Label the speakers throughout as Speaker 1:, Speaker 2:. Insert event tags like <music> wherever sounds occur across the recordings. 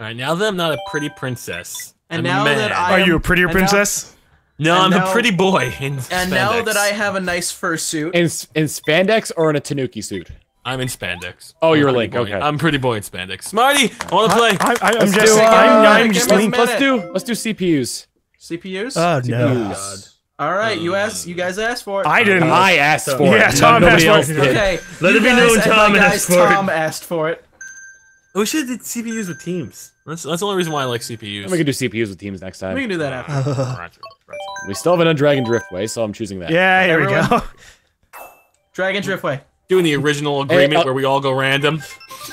Speaker 1: right, now that I'm not a pretty princess,
Speaker 2: And
Speaker 1: I'm
Speaker 2: now
Speaker 1: mad.
Speaker 2: that I am, Are
Speaker 3: you a prettier
Speaker 2: and now-
Speaker 3: princess?
Speaker 1: no, I'm
Speaker 2: now-
Speaker 1: a pretty boy in spandex.
Speaker 2: And now that I have a nice fursuit,
Speaker 4: In in spandex or in a tanuki suit?
Speaker 1: I'm in spandex.
Speaker 4: Oh,
Speaker 1: I'm
Speaker 4: you're
Speaker 1: pretty
Speaker 4: Link,
Speaker 1: boy.
Speaker 4: okay.
Speaker 1: I'm pretty boy in spandex. Smarty, I want to play.
Speaker 3: I, I, I'm just.
Speaker 4: do, uh,
Speaker 3: I'm, I'm just
Speaker 2: me a
Speaker 3: leaning.
Speaker 2: minute.
Speaker 4: Let's do let's do CPUs.
Speaker 2: CPUs.
Speaker 3: Oh no.
Speaker 2: All right, you asked. You guys asked for it.
Speaker 3: I didn't.
Speaker 4: I asked for
Speaker 3: Yeah,
Speaker 4: it.
Speaker 3: Yeah, Tom
Speaker 4: nobody
Speaker 3: asked for it.
Speaker 2: Okay.
Speaker 1: Let
Speaker 2: you
Speaker 1: it be
Speaker 2: guys
Speaker 1: known
Speaker 2: and
Speaker 1: Tom
Speaker 2: my
Speaker 1: asked
Speaker 2: guys
Speaker 1: for it.
Speaker 2: Tom asked for it.
Speaker 1: We should have did CPUs with teams. That's that's the only reason why I like CPUs.
Speaker 4: We can do CPUs with teams next time.
Speaker 2: We can do that after.
Speaker 1: Roger, roger.
Speaker 4: We still haven't done Dragon Driftway, so I'm choosing that.
Speaker 3: Yeah, here we go. <laughs>
Speaker 2: Dragon Driftway.
Speaker 1: Doing the original agreement
Speaker 4: uh,
Speaker 1: where we all go random.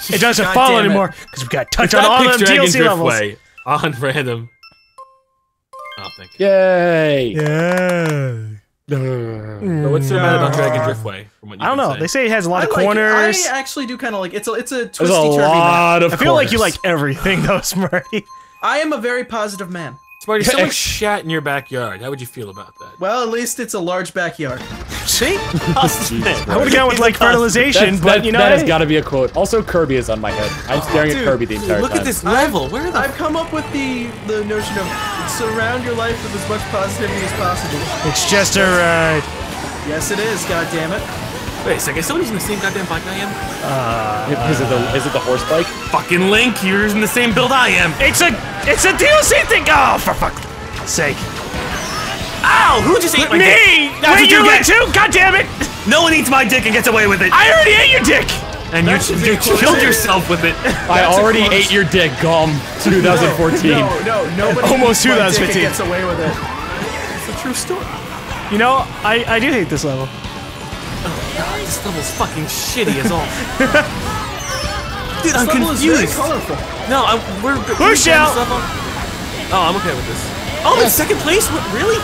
Speaker 3: It doesn't
Speaker 2: God
Speaker 3: fall anymore because we've got to touch
Speaker 1: If
Speaker 3: on all
Speaker 1: picks
Speaker 3: them
Speaker 1: Dragon
Speaker 3: DLC levels.
Speaker 1: Driftway on <laughs> random. Oh, thank you.
Speaker 4: Yay!
Speaker 3: Yeah.
Speaker 1: But what's mm. uh, so bad about Dragon uh, Driftway? From what you
Speaker 3: I don't know.
Speaker 1: say?
Speaker 3: They say it has a lot
Speaker 2: I
Speaker 3: of
Speaker 2: like it.
Speaker 3: corners.
Speaker 2: I actually do kind of like it's a it's a
Speaker 4: There's
Speaker 2: twisty
Speaker 4: a
Speaker 2: turvy map.
Speaker 4: lot of
Speaker 3: I feel like you like everything though, <laughs> Smarty.
Speaker 2: I am a very positive man.
Speaker 1: Smarty, someone
Speaker 4: Ex-
Speaker 1: shat in your backyard. How would you feel about that?
Speaker 2: Well, at least it's a large backyard.
Speaker 1: See? <laughs>
Speaker 3: I would have gone with like fertilization,
Speaker 4: That's-
Speaker 3: but
Speaker 4: that,
Speaker 3: you know,
Speaker 4: that has got to be a quote. Also, Kirby is on my head. I'm staring
Speaker 2: dude,
Speaker 4: at Kirby the entire
Speaker 1: Look
Speaker 4: time.
Speaker 1: Look at this level. Where the
Speaker 2: I've come up with the the notion of surround your life with as much positivity as possible.
Speaker 3: it's just a ride.
Speaker 2: Yes, it is. God damn it.
Speaker 1: Wait a second, is someone using the same goddamn bike I am?
Speaker 4: Uh, is it the is it the horse bike?
Speaker 1: Fucking Link, you're using the same build I am.
Speaker 3: It's a it's a DLC thing. Oh, for fuck's sake!
Speaker 1: Ow! Who just ate my
Speaker 3: Me!
Speaker 1: dick? That's
Speaker 3: Wait, you
Speaker 1: you
Speaker 3: went
Speaker 1: get.
Speaker 3: too? God damn it!
Speaker 1: No one eats my dick and gets away with it.
Speaker 3: I already ate your dick.
Speaker 1: And you,
Speaker 2: That should be
Speaker 1: you
Speaker 2: included.
Speaker 1: killed yourself with it. <laughs>
Speaker 4: I already ate your dick, Gum. 2014. <laughs>
Speaker 2: No, no, nobody <laughs>
Speaker 3: Almost
Speaker 2: eats my dick
Speaker 3: 2015.
Speaker 2: and gets away with it.
Speaker 1: It's a true story.
Speaker 3: You know, I I do hate this level.
Speaker 1: Oh god, this level's fucking shitty as all. Dude, I'm
Speaker 2: This level is very
Speaker 1: confused.
Speaker 2: colorful.
Speaker 1: No, I, we're.
Speaker 3: Blue
Speaker 1: we
Speaker 3: shell.
Speaker 1: this. Oh, I'm okay with this. Oh, I'm in second place? What, really?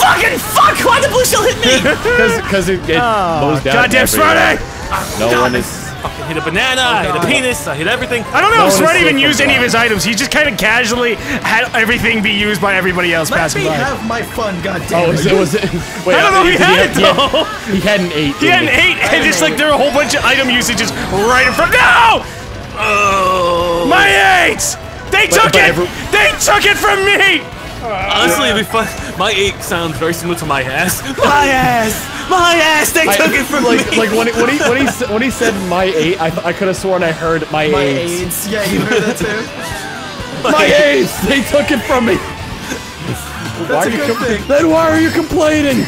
Speaker 2: Fucking fuck! Why the blue shell hit me?
Speaker 4: Because because it, it
Speaker 3: Oh,
Speaker 4: mows down.
Speaker 3: goddamn
Speaker 4: everywhere.
Speaker 3: Smarty!
Speaker 4: No one is.
Speaker 1: Fucking hit a banana, I hit a penis, I hit everything.
Speaker 3: I don't know
Speaker 4: No
Speaker 3: if
Speaker 4: one is
Speaker 3: Smarty even
Speaker 4: safe
Speaker 3: used any of his items. He just kind of casually had everything be used by everybody else
Speaker 2: Let
Speaker 3: passing
Speaker 2: me
Speaker 3: by.
Speaker 2: have my fun,
Speaker 4: Oh,
Speaker 2: goddamn
Speaker 4: was
Speaker 2: it.
Speaker 4: it was it? <laughs> Wait,
Speaker 3: I don't know if he had it
Speaker 4: had-
Speaker 3: though.
Speaker 4: He had an eight.
Speaker 3: He had an eight, and just like there were a whole bunch of item usages right in front. No!
Speaker 1: Oh.
Speaker 3: My eight! They took
Speaker 4: but
Speaker 3: it!
Speaker 4: every-
Speaker 3: They took it from me!
Speaker 1: Honestly, it'd be fun. My eight sounds very similar to my ass. My <laughs> ass! My ass! They
Speaker 4: I-
Speaker 1: took it from
Speaker 4: like,
Speaker 1: me!
Speaker 4: Like when he, when he when he <laughs> s- when he said my eight, I, th- I could have sworn I heard my,
Speaker 2: My
Speaker 4: AIDS.
Speaker 2: AIDS. Yeah, you heard that too. <laughs>
Speaker 4: My AIDS! They took it from me.
Speaker 2: That's
Speaker 4: Why
Speaker 2: a
Speaker 4: you
Speaker 2: good
Speaker 4: com-
Speaker 2: thing.
Speaker 4: Then why are you complaining?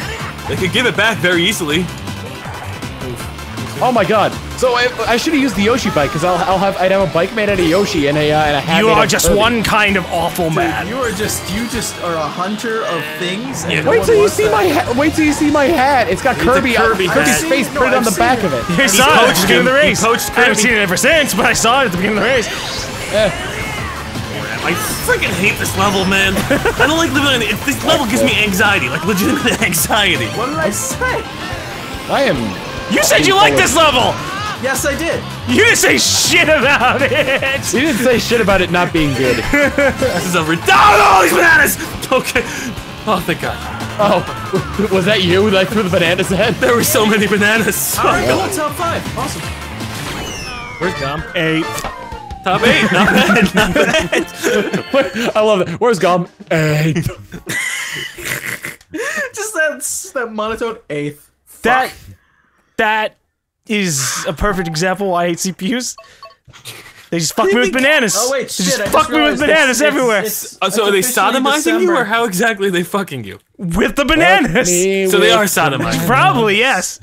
Speaker 1: They could give it back very easily.
Speaker 4: Oh my god! So I, I should have used the Yoshi bike because I'll, I'll have I'd have a bike made out of Yoshi and a uh, and a hat
Speaker 3: You
Speaker 4: made
Speaker 3: are
Speaker 4: of
Speaker 3: just
Speaker 4: Kirby.
Speaker 3: one kind of awful man.
Speaker 2: You are just you just are a hunter of things.
Speaker 1: Yeah.
Speaker 2: no
Speaker 4: Wait till you see
Speaker 2: that.
Speaker 4: my hat! Wait till you see my hat! It's got Kirby,
Speaker 1: Kirby
Speaker 4: Kirby's
Speaker 1: hat.
Speaker 4: face
Speaker 2: No,
Speaker 4: printed on
Speaker 2: I've
Speaker 4: the back
Speaker 2: it.
Speaker 4: of it.
Speaker 3: I saw it at the
Speaker 1: poached
Speaker 3: beginning of the
Speaker 1: him. He
Speaker 3: race.
Speaker 1: poached
Speaker 3: I haven't seen it ever since, but I saw it at the beginning of the race.
Speaker 1: I freaking hate this level, man. I don't like living on it. This level gives me anxiety, like legitimate <laughs> anxiety.
Speaker 2: What did I say?
Speaker 4: I am.
Speaker 3: You said you like this level!
Speaker 2: Yes, I did.
Speaker 3: You didn't say shit about it!
Speaker 4: You didn't say shit about it not being good. <laughs>
Speaker 1: This is a rid- Oh, no, these bananas! Okay. Oh, thank God.
Speaker 4: Oh, <laughs> was that you that threw the bananas at?
Speaker 1: There were so many bananas.
Speaker 2: All right, cool. Oh, top five. Awesome.
Speaker 1: Where's Gum?
Speaker 3: Eight.
Speaker 1: Top eight. Not bad. Not bad. <laughs>
Speaker 4: I love it. Where's Gum? Eight.
Speaker 2: Just that that monotone eighth.
Speaker 3: That that is a perfect example why I hate CPUs. They just fuck me with bananas.
Speaker 2: Oh wait,
Speaker 3: they
Speaker 2: shit!
Speaker 3: just
Speaker 2: I
Speaker 3: fuck me with bananas
Speaker 2: it's-
Speaker 3: everywhere
Speaker 2: it's-
Speaker 1: Uh, so
Speaker 2: it's
Speaker 1: are they
Speaker 2: officially
Speaker 1: sodomizing you, or how exactly are they fucking you?
Speaker 3: with the bananas.
Speaker 1: So they are sodomizing.
Speaker 3: Probably yes.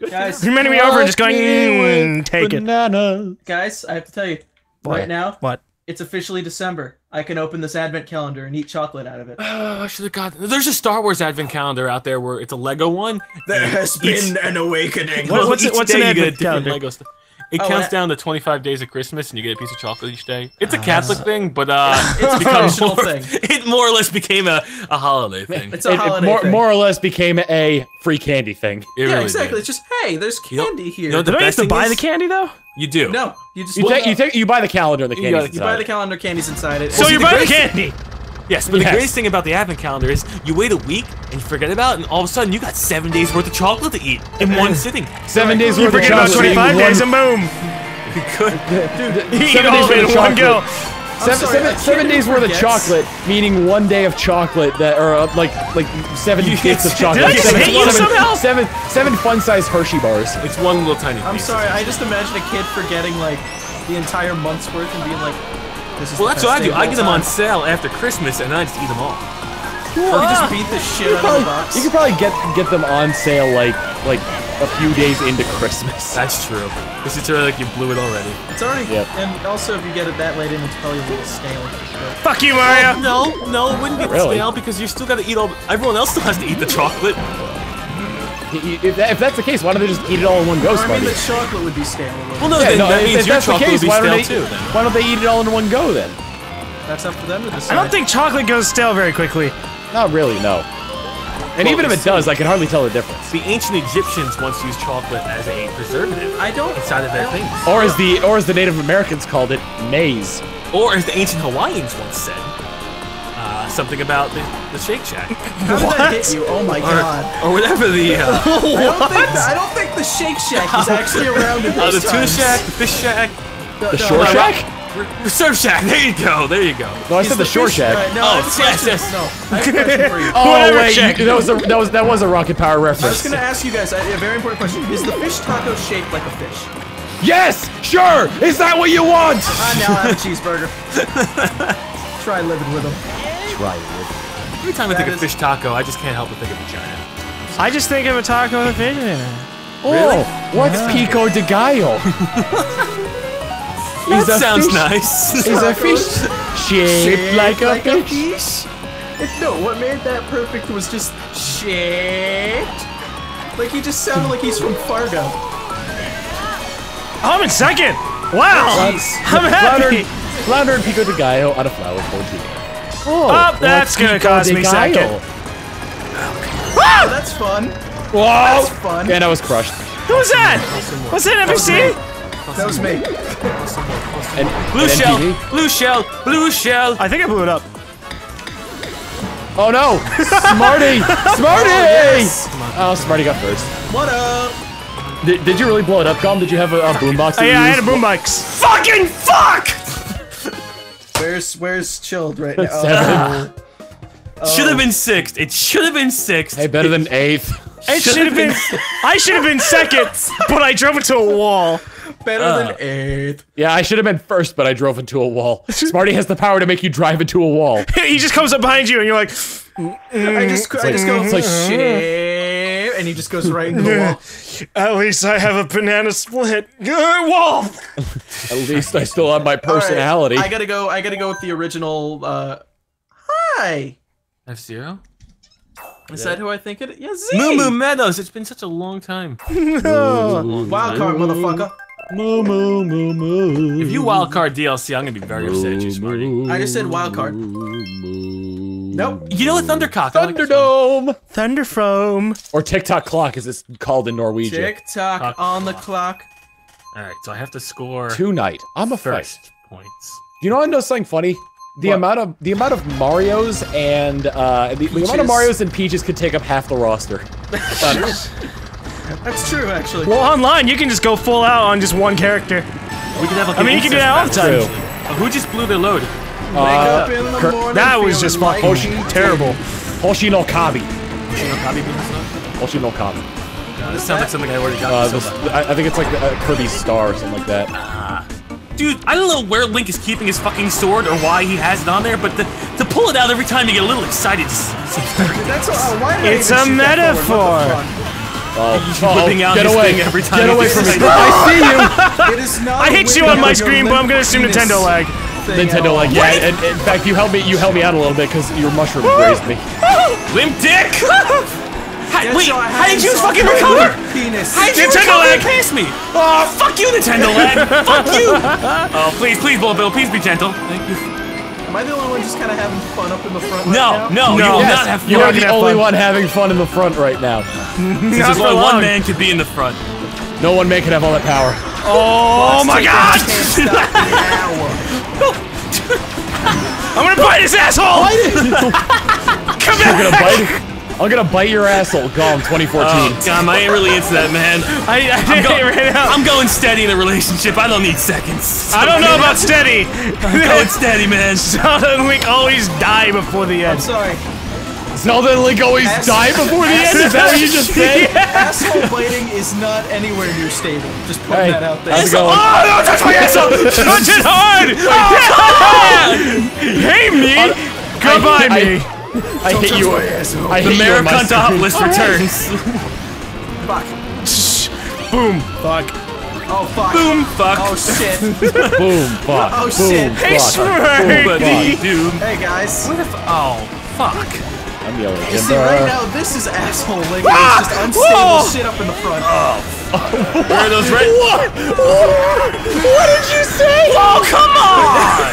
Speaker 2: Guys,
Speaker 3: Reminding me over and just going, mm, take it.
Speaker 4: Bananas.
Speaker 2: guys, I have to tell you,
Speaker 3: What?
Speaker 2: right now,
Speaker 3: What?
Speaker 2: It's officially December. I can open this advent calendar and eat chocolate out of it. <sighs>
Speaker 1: Oh, I should have got. There's a Star Wars advent calendar out there where it's a Lego one.
Speaker 2: There has
Speaker 1: been
Speaker 2: an awakening.
Speaker 3: What- what's it- what's
Speaker 1: day
Speaker 3: an
Speaker 1: you get a
Speaker 3: advent calendar?
Speaker 1: Lego stuff. It
Speaker 2: Oh,
Speaker 1: counts
Speaker 2: that-
Speaker 1: down to 25 days of Christmas, and you get a piece of chocolate each day. It's a Catholic thing, but uh, <laughs> it's become
Speaker 2: functional
Speaker 1: more,
Speaker 2: thing. <laughs>
Speaker 1: It more or less became a, a holiday thing.
Speaker 2: It's a
Speaker 4: It, it more,
Speaker 2: thing.
Speaker 4: more or less became a free candy thing.
Speaker 1: It
Speaker 2: yeah,
Speaker 1: really
Speaker 2: exactly.
Speaker 1: did.
Speaker 2: It's just hey, there's
Speaker 1: You know-
Speaker 2: candy here.
Speaker 1: you know the
Speaker 3: Do I have to buy
Speaker 1: is-
Speaker 3: the candy though?
Speaker 1: You do.
Speaker 2: no, you just
Speaker 4: You
Speaker 2: well,
Speaker 4: take, you take, you buy the calendar and the candy.
Speaker 1: gotta-
Speaker 2: you buy the calendar, candy's inside it.
Speaker 3: So you buy the
Speaker 1: greatest-
Speaker 3: candy.
Speaker 1: Yes, but
Speaker 4: Yes.
Speaker 1: the greatest thing about the advent calendar is you wait a week and you forget about it, and all of a sudden you got seven days worth of chocolate to eat in one <laughs> sitting.
Speaker 4: Seven days
Speaker 3: You
Speaker 4: worth of
Speaker 3: forget about
Speaker 4: chocolate.
Speaker 3: 25
Speaker 4: One-
Speaker 3: days and boom. <laughs>
Speaker 1: You could.
Speaker 3: You <laughs> eat
Speaker 4: Seven
Speaker 3: all
Speaker 4: days
Speaker 3: of it in
Speaker 4: worth of
Speaker 3: one go.
Speaker 4: chocolate. Seven,
Speaker 2: sorry,
Speaker 4: seven- seven days worth of chocolate, meaning one day of chocolate that, or uh, like like seven
Speaker 1: You-
Speaker 4: bits of
Speaker 1: did
Speaker 4: chocolate.
Speaker 3: I just
Speaker 4: seven,
Speaker 3: hit you
Speaker 4: seven-
Speaker 3: somehow?
Speaker 4: seven- seven fun-sized Hershey bars.
Speaker 1: It's one little tiny
Speaker 2: I'm sorry, I just imagine a kid forgetting like the entire month's worth and being like, "This is."
Speaker 1: Well, that's what I do. I get them on sale after Christmas, and I just eat them all.
Speaker 2: Or you just uh, beat the shit out of the box.
Speaker 4: you could probably get get them on sale like like a few days into Christmas. <laughs>
Speaker 1: That's true. This is really like you blew it already.
Speaker 2: It's already.
Speaker 4: Yep.
Speaker 2: And also, if you get it that late in, it's probably a little stale. But
Speaker 3: Fuck you, Mario.
Speaker 1: No, no, it wouldn't be
Speaker 4: Really?
Speaker 1: stale because you still got to eat all. Everyone else still has to eat the chocolate.
Speaker 4: Y- <laughs> y- If, that, if that's the case, why don't they just eat it all in one go,
Speaker 2: I mean, the chocolate would be stale.
Speaker 1: Well, no,
Speaker 4: Yeah,
Speaker 1: then
Speaker 4: no,
Speaker 1: that
Speaker 4: if,
Speaker 1: means
Speaker 4: if
Speaker 1: your
Speaker 4: that's the
Speaker 1: chocolate
Speaker 4: case,
Speaker 1: would be
Speaker 4: why don't
Speaker 1: stale
Speaker 4: they
Speaker 1: too. Then.
Speaker 4: why don't they eat it all in one go then?
Speaker 2: That's up to them to decide.
Speaker 3: I don't think chocolate goes stale very quickly.
Speaker 4: Not really, no. And
Speaker 1: Well,
Speaker 4: even if
Speaker 1: it's-
Speaker 4: it does, I can hardly tell the difference.
Speaker 1: The ancient Egyptians once used chocolate as a preservative
Speaker 2: I don't.
Speaker 1: inside of their
Speaker 2: I
Speaker 1: things.
Speaker 4: Or as the or as the Native Americans called it, maize.
Speaker 1: Or as the ancient Hawaiians once said, something about the, the Shake Shack.
Speaker 2: How did that hit you? Oh my
Speaker 1: Or,
Speaker 2: god.
Speaker 1: or whatever the, uh, <laughs>
Speaker 2: I don't, think the, I don't think the Shake Shack is actually around in
Speaker 1: uh, the tuna shack, the fish shack,
Speaker 2: No,
Speaker 4: The
Speaker 2: no,
Speaker 4: shore
Speaker 2: no,
Speaker 4: shack?
Speaker 1: the surf shack. There you go. There you go.
Speaker 4: No, I
Speaker 2: is
Speaker 4: said the, shore
Speaker 2: fish-
Speaker 4: shack.
Speaker 2: Right, no,
Speaker 1: Oh,
Speaker 2: I have a
Speaker 1: yes, yes.
Speaker 2: No, I have a question for you. <laughs>
Speaker 4: Oh
Speaker 3: Whatever
Speaker 4: wait, you, that was a that was that was a Rocket Power reference.
Speaker 2: I was gonna ask you guys a, a very important question. Is the fish taco shaped like a fish?
Speaker 4: Yes, sure. Is that what you want?
Speaker 2: Ah, now I have a cheeseburger. <laughs> Try living with them.
Speaker 4: Try it.
Speaker 1: Every time I
Speaker 2: That
Speaker 1: think of fish taco, I just can't help but think of vagina.
Speaker 3: I just think of a taco with a fish in it.
Speaker 4: Oh, what's pico de gallo? <laughs>
Speaker 1: That
Speaker 4: He's
Speaker 1: sounds
Speaker 4: fish.
Speaker 1: nice.
Speaker 4: He's a fish shaped like a fish.
Speaker 2: fish. No, what made that perfect was just shaped. Like he just sounded like he's from Fargo.
Speaker 3: Oh, I'm in second. Wow.
Speaker 2: Jeez.
Speaker 3: I'm happy.
Speaker 4: Flounder, flounder and pico de gallo on a flower tortilla. Oh,
Speaker 3: Oh, that's gonna
Speaker 4: pico
Speaker 3: cost me
Speaker 4: gallo?
Speaker 3: second. Ah!
Speaker 2: Oh, that's fun.
Speaker 4: Whoa!
Speaker 2: That's fun.
Speaker 4: And I was crushed.
Speaker 3: Who's that? What's that NPC?
Speaker 2: That was me.
Speaker 4: And,
Speaker 1: Blue
Speaker 4: and
Speaker 1: shell,
Speaker 4: MTV.
Speaker 1: blue shell, blue shell.
Speaker 3: I think I blew it up.
Speaker 4: Oh no! <laughs> Smarty! Smarty! Oh, oh, Smarty got first.
Speaker 2: What up?
Speaker 4: Did, did you really blow it up, Gom? Did you have a, a boombox? that
Speaker 3: Oh,
Speaker 4: you
Speaker 3: yeah, I had a
Speaker 4: used?
Speaker 3: boom mics.
Speaker 1: Fucking fuck!
Speaker 2: Where's where's chilled right now? <laughs>
Speaker 4: Seven. <laughs>
Speaker 1: Should have been sixth. It should have been sixth.
Speaker 4: Hey, better than eighth.
Speaker 3: It should have been. I should have been second, but I drove into a wall.
Speaker 2: Better
Speaker 1: Uh.
Speaker 2: than eighth.
Speaker 4: Yeah, I should have been first, but I drove into a wall. <laughs> Smarty has the power to make you drive into a wall.
Speaker 3: he just comes up behind you, and you're like,
Speaker 2: I just I just go
Speaker 4: it's like-
Speaker 2: shape, and he just goes right into the wall. <laughs>
Speaker 3: "At least I have a banana split." Good wall. <laughs>
Speaker 4: At least I still have my
Speaker 2: All right,
Speaker 4: personality.
Speaker 2: I gotta go. I gotta go with the original. Uh, hi.
Speaker 1: F Zero.
Speaker 2: Is that who I think it? Yeah, Z.
Speaker 1: Moo Moo Meadows. It's been such a long time. <laughs>
Speaker 2: Wild card, motherfucker.
Speaker 4: Moo moo moo moo.
Speaker 1: If you wildcard DLC, I'm gonna be very upset at you, Smarty.
Speaker 2: I just said wild card.
Speaker 4: Nope.
Speaker 2: Nope.
Speaker 1: You know what, Thundercock? I like this one.
Speaker 4: Thunderdome.
Speaker 3: Thunderfoam.
Speaker 4: Or TikTok clock, as it's called in Norwegian.
Speaker 2: Tick tock
Speaker 1: Fuck.
Speaker 2: on the clock.
Speaker 1: All right, so I have to score
Speaker 4: Tonight, I'm a
Speaker 1: first
Speaker 4: first.
Speaker 1: points.
Speaker 4: You know, I know something funny. The
Speaker 2: What?
Speaker 4: amount of the amount of Mario's and uh, the, the amount of Mario's and Peaches could take up half the roster. <laughs>
Speaker 2: That's true, actually.
Speaker 3: Well, online you can just go full out on just one character.
Speaker 1: We can have like
Speaker 3: I mean, you can do that all the time.
Speaker 1: Uh, who just blew their load?
Speaker 2: Wake up in the
Speaker 4: Kurt-
Speaker 2: morning.
Speaker 3: That was
Speaker 2: feeling
Speaker 3: just
Speaker 2: like
Speaker 3: fucking
Speaker 2: he
Speaker 3: terrible.
Speaker 4: Hoshi no Kabi.
Speaker 1: You know, Kabi blew this load?
Speaker 4: Hoshi no Kabi.
Speaker 1: Uh, this sounds like something I already got.
Speaker 4: Uh, this. I, I think it's like uh, Kirby's star or something like that.
Speaker 1: Dude, I don't know where Link is keeping his fucking sword or why he has it on there, but to, to pull it out every time you get a little excited just seems very
Speaker 2: That's uh, why did I
Speaker 3: It's
Speaker 2: even
Speaker 3: a
Speaker 2: shoot that
Speaker 3: metaphor.
Speaker 2: What the fuck?
Speaker 4: Oh,
Speaker 1: whipping oh, out
Speaker 4: get
Speaker 1: his
Speaker 4: away!
Speaker 1: thing every time
Speaker 4: Get away from me!
Speaker 1: excited.
Speaker 4: I see you! <laughs>
Speaker 2: It is not.
Speaker 3: I
Speaker 2: a
Speaker 3: hit you on my screen, but I'm gonna assume
Speaker 2: limp
Speaker 3: Nintendo lag.
Speaker 4: Nintendo,
Speaker 2: all.
Speaker 4: like, yeah, and, and in fact, you helped me. You helped me out a little bit because your mushroom grazed me. <laughs>
Speaker 1: Limp dick! <laughs> How- wait, how did you fucking recover?
Speaker 2: Penis.
Speaker 1: How did you
Speaker 3: Nintendo
Speaker 1: recover
Speaker 3: lag.
Speaker 1: and pass me? Oh, fuck you, Nintendo lag! fuck you! Oh, please, please, Bull Bill, please be gentle. Thank you.
Speaker 2: Am I the only one just kind of having fun up in the front?
Speaker 1: No,
Speaker 2: right now?
Speaker 1: no, you
Speaker 3: No.
Speaker 1: will
Speaker 3: Yes,
Speaker 1: not have fun.
Speaker 4: You are the only
Speaker 3: fun.
Speaker 4: one having fun in the front right now. <laughs>
Speaker 1: Since
Speaker 3: Not
Speaker 1: there's
Speaker 3: for
Speaker 1: only one man could be in the front.
Speaker 4: No one man can have all that power.
Speaker 3: Oh my god!
Speaker 2: Can't stop now. <laughs>
Speaker 3: I'm gonna bite his asshole! <laughs> Come
Speaker 4: You're gonna
Speaker 3: back!
Speaker 4: bite. I'm gonna bite your asshole. Gollum 2014.
Speaker 1: Oh, God, I ain't really into that, man.
Speaker 3: I, I did
Speaker 1: go-
Speaker 3: it <laughs> right now.
Speaker 1: I'm going steady in a relationship. I don't need seconds.
Speaker 3: I don't know about steady.
Speaker 1: I'm going steady, man. <laughs>
Speaker 3: Zelda and Link always die before the
Speaker 2: I'm
Speaker 3: end.
Speaker 2: sorry.
Speaker 4: Zelda and Link always
Speaker 2: Ass-
Speaker 4: die before the end. Is that what you just <laughs> said?
Speaker 2: Asshole biting is not anywhere near stable. Just putting
Speaker 4: Hey,
Speaker 2: that out there.
Speaker 4: how's it going?
Speaker 3: Oh, don't touch my asshole! Touch it hard! Oh, hey, me! Goodbye,
Speaker 4: I-
Speaker 3: me!
Speaker 4: I hate you. I
Speaker 1: The
Speaker 4: hate you on my
Speaker 1: Maracontopolis returns. <laughs>
Speaker 2: Fuck.
Speaker 3: Boom. Fuck.
Speaker 2: Oh fuck.
Speaker 1: Boom, fuck.
Speaker 2: Oh shit. <laughs>
Speaker 4: Boom, fuck.
Speaker 2: Oh,
Speaker 4: boom,
Speaker 2: shit.
Speaker 3: Hey,
Speaker 4: fuck.
Speaker 3: Smurfy!
Speaker 1: But dude,
Speaker 2: hey guys.
Speaker 1: what the if? Oh, fuck.
Speaker 4: I'm yelling.
Speaker 2: You see, right now this is asshole Link. and
Speaker 3: Ah!
Speaker 2: It's just unstable
Speaker 3: Whoa!
Speaker 2: shit up in the front. <laughs>
Speaker 1: Where are those red?
Speaker 4: What? What did you say?
Speaker 1: Oh, come on!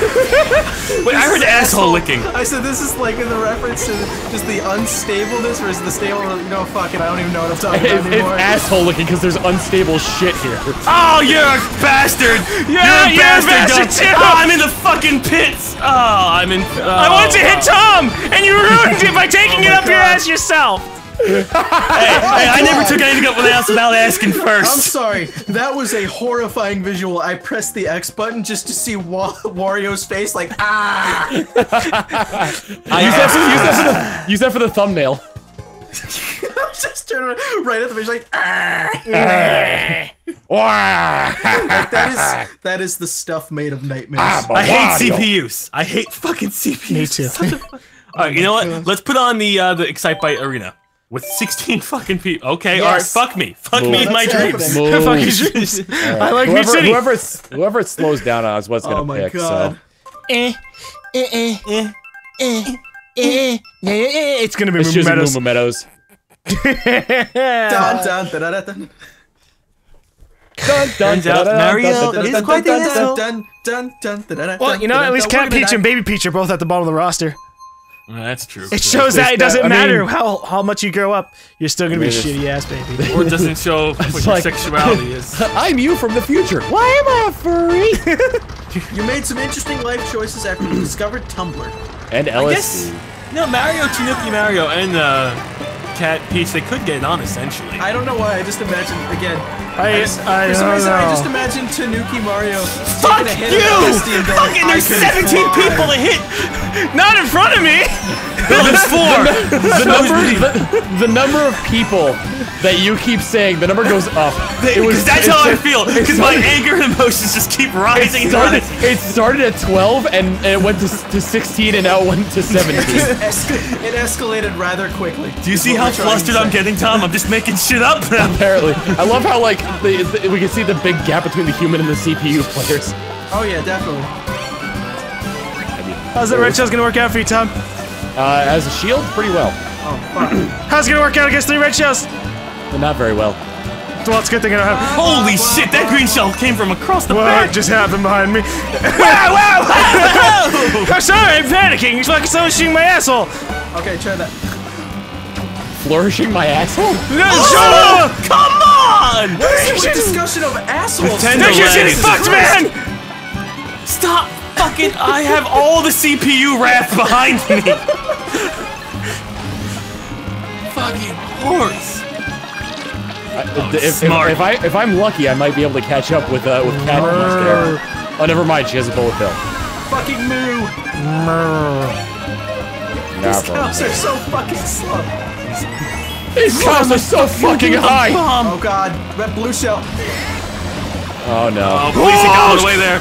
Speaker 1: <laughs> Wait, I heard asshole licking.
Speaker 2: I said this is like in the reference to just the unstableness versus the stable. No, fuck it. I don't even know what I'm talking
Speaker 4: It's,
Speaker 2: about
Speaker 4: it's
Speaker 2: anymore.
Speaker 4: asshole looking because there's unstable shit here.
Speaker 1: Oh, you're a bastard!
Speaker 3: Yeah,
Speaker 1: you're a
Speaker 3: you're a
Speaker 1: bastard,
Speaker 3: bastard too.
Speaker 1: Oh, I'm in the fucking pits! Oh, I'm in.
Speaker 3: I wanted to oh. hit Tom, and you ruined it by taking it
Speaker 2: my
Speaker 3: up your oh
Speaker 2: God.
Speaker 3: ass yourself.
Speaker 1: Hey, I never took anything up without without asking
Speaker 2: I'm sorry. That was a horrifying visual. I pressed the X button just to see Wa- Wario's face, like ah.
Speaker 4: use, that for, use, that for the, use that for the thumbnail. <laughs>
Speaker 2: just turn around right at the face, like ah.
Speaker 4: Wah!
Speaker 2: That is that is the stuff made of nightmares.
Speaker 1: I hate
Speaker 4: Wario.
Speaker 1: CPUs. I hate fucking CPUs.
Speaker 3: Me too. <laughs>
Speaker 1: All right, you know what? <laughs> Let's put on the uh, the Excitebike Arena with 16 fucking people. Okay, yes. all right, fuck me. Fuck
Speaker 4: Move.
Speaker 1: me in my dreams.
Speaker 4: fuck
Speaker 3: your dreams. Right. I like
Speaker 4: whoever, Mute
Speaker 3: City.
Speaker 4: Whoever, whoever slows down on is what's going to
Speaker 2: oh my
Speaker 4: pick.
Speaker 2: God.
Speaker 3: So. Eh, eh, eh, eh, eh, It's going to
Speaker 4: be it's Moomba
Speaker 3: Meadows.
Speaker 4: Moomba Meadows.
Speaker 2: dun, dun, da, da, da,
Speaker 4: dun. Dun, dun, dun,
Speaker 1: Mario is quite the
Speaker 3: Well, you know, at least Cat Peach and Baby Peach are both at the bottom of the roster.
Speaker 1: Well, that's true.
Speaker 3: It shows that it doesn't
Speaker 4: that- I mean-
Speaker 3: matter how how much you grow up, you're still gonna be a
Speaker 4: I mean,
Speaker 3: shitty ass baby. <laughs>
Speaker 1: or it doesn't show <laughs> what your
Speaker 4: like-
Speaker 1: sexuality is. <laughs>
Speaker 4: I'm you from the future. Why am I a furry?
Speaker 2: You made some interesting life choices after you discovered Tumblr.
Speaker 4: and
Speaker 1: I guess,
Speaker 4: LSD.
Speaker 1: no, Mario, Tanuki Mario, and uh, Cat Peach, they could get it on essentially.
Speaker 2: I don't know why. I just imagine again.
Speaker 3: I,
Speaker 2: just-
Speaker 3: I
Speaker 2: for some
Speaker 3: don't
Speaker 2: reason, I just imagine Tanuki Mario
Speaker 1: Fuck
Speaker 2: taking a hit
Speaker 1: you!
Speaker 2: of LSD
Speaker 1: Fucking, there's 17
Speaker 2: fly."
Speaker 1: people to hit.
Speaker 3: Not in front of me.
Speaker 1: No, there's <laughs> four.
Speaker 4: The number, the, the number of people that you keep saying, the number goes up. It
Speaker 1: Because that's how I feel. Because my anger and emotions just keep rising and
Speaker 4: started, it started at 12 and, and it went to, to 16 and now it went to 17. <laughs>
Speaker 2: Es- it escalated rather quickly.
Speaker 1: Do you see how
Speaker 2: we're trying to
Speaker 1: flustered I'm getting, Tom? I'm just making shit up <laughs> now.
Speaker 4: Apparently. I love how, like, the, the, we can see the big gap between the human and the CPU players.
Speaker 2: Oh yeah, definitely.
Speaker 3: How's that red shell's gonna work out for you, Tom?
Speaker 4: Uh, as a shield, pretty well.
Speaker 2: Oh fuck.
Speaker 3: How's it gonna work out against three red shells?
Speaker 4: But not very well.
Speaker 3: Well, it's a good thing I don't have.
Speaker 1: Holy shit, that green shell came from across the
Speaker 3: What
Speaker 1: back.
Speaker 3: just happened behind me? wow, wow, wow! <laughs> I'm sorry, I'm panicking. It's like someone's shooting my asshole.
Speaker 2: Okay, try that.
Speaker 4: Flourishing my asshole? <laughs>
Speaker 3: No,
Speaker 1: Oh,
Speaker 3: shut up!
Speaker 1: come on!
Speaker 2: What discussion of assholes?
Speaker 1: Pretend
Speaker 3: You're
Speaker 1: Relax.
Speaker 3: getting fucked, man!
Speaker 1: Stop fucking. I have all the CPU wrath behind me. fucking horse.
Speaker 4: I- if, if,
Speaker 1: smart.
Speaker 4: if I if I'm lucky, I might be able to catch up with uh, with Cat there. Oh, never mind. She has a bullet bill.
Speaker 2: Fucking moo. These cows are so fucking slow.
Speaker 4: These cows are so fucking high.
Speaker 1: Bomb.
Speaker 2: Oh god, red blue shell.
Speaker 4: Oh no.
Speaker 1: Oh, please it got all the way there.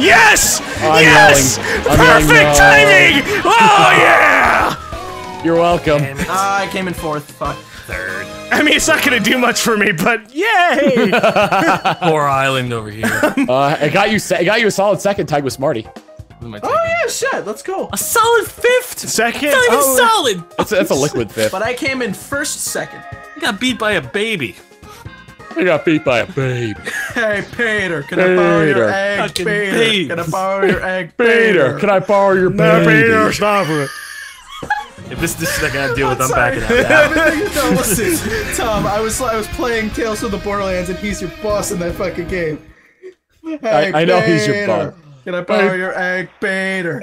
Speaker 3: Yes!
Speaker 4: I'm
Speaker 3: yes!
Speaker 4: yelling. I'm yelling,
Speaker 3: Perfect
Speaker 4: no.
Speaker 3: timing! Oh yeah!
Speaker 4: You're welcome.
Speaker 2: Ah, I came in fourth. Fuck.
Speaker 1: Third.
Speaker 3: I mean, it's not gonna do much for me, but yay! <laughs>
Speaker 1: Poor island over here.
Speaker 4: Uh, I got you. se- I got you a solid second tag with Smarty.
Speaker 1: What am I
Speaker 2: Oh yeah, shit. Let's go.
Speaker 1: A solid fifth.
Speaker 3: Second?
Speaker 1: It's not even
Speaker 3: Oh.
Speaker 1: solid.
Speaker 4: That's that's a liquid fifth.
Speaker 2: But I came in first, second.
Speaker 1: I got beat by a baby.
Speaker 4: I got beat by a baby. <laughs>
Speaker 2: Hey, Peter, can I borrow your egg,
Speaker 1: Fucking
Speaker 2: Peter?
Speaker 1: babes.
Speaker 2: Can I borrow your egg, <laughs>
Speaker 4: Peter, can I borrow your
Speaker 3: No,
Speaker 4: baby?
Speaker 3: Peter, stop it.
Speaker 1: If this is the shit I gotta deal with, I'm
Speaker 2: Sorry.
Speaker 1: backing out now.
Speaker 2: no, listen, Tom. I was I was playing Tales of the Borderlands, and he's your boss in that fucking game. Hey,
Speaker 4: I know he's your boss.
Speaker 2: Can I borrow
Speaker 4: Hey.
Speaker 2: your egg, Peter?